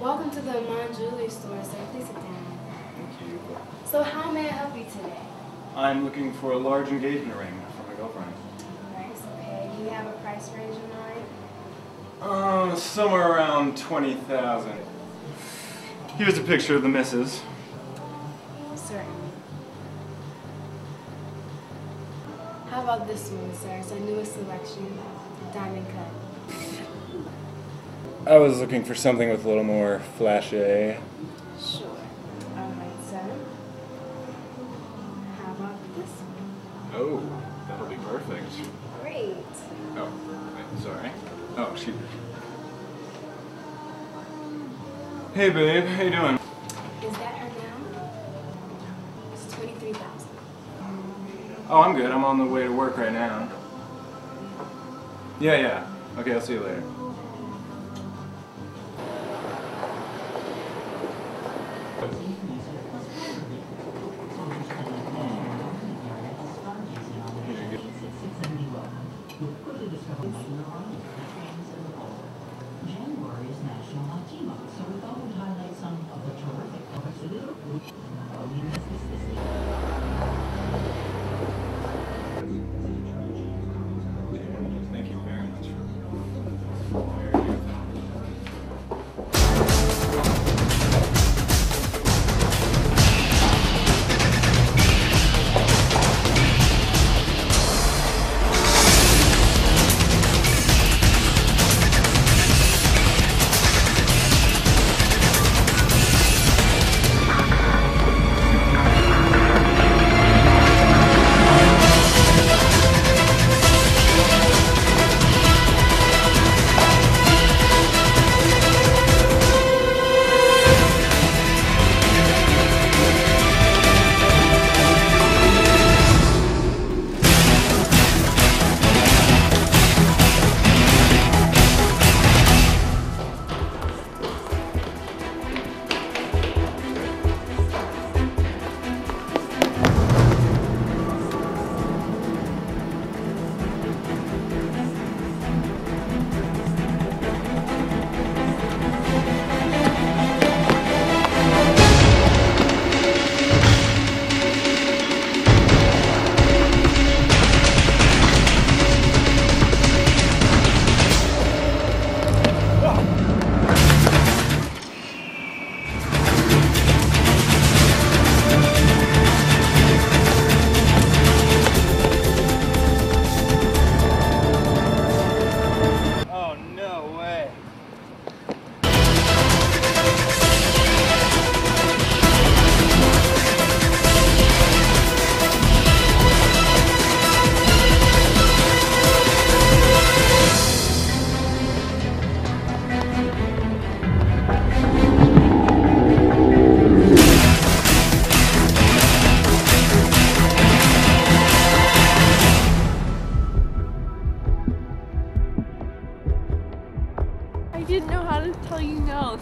Welcome to the Mon Jewelry store, sir. Please sit down. Thank you. So how may I help you today? I'm looking for a large engagement ring for my girlfriend. Nice, okay. Do you have a price range in mind? Uh, somewhere around 20,000. Here's a picture of the missus. Certainly. How about this one, sir? It's our newest selection, diamond cut. I was looking for something with a little more flashy. Sure. All right, sir. How about this one? Oh, that'll be perfect. Great. Oh, wait, sorry. Oh, shoot. Hey, babe, how you doing? Is that her now? It's 23000 Oh, I'm good. I'm on the way to work right now. Yeah, yeah. Okay, I'll see you later.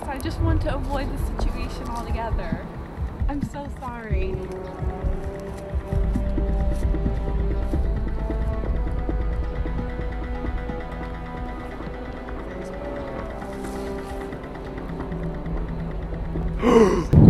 I just want to avoid the situation altogether. I'm so sorry.